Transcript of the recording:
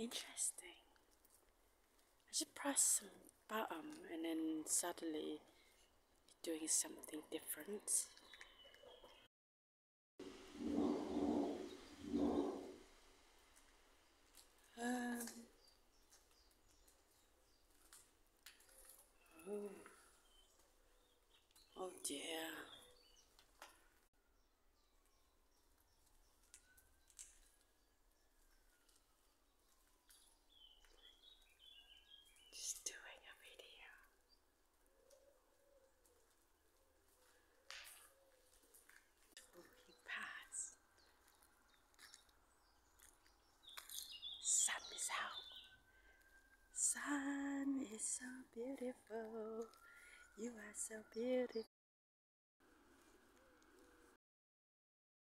Interesting. I just press some button and then suddenly doing something different. Um, oh, oh dear. Out. Sun is so beautiful. You are so beautiful.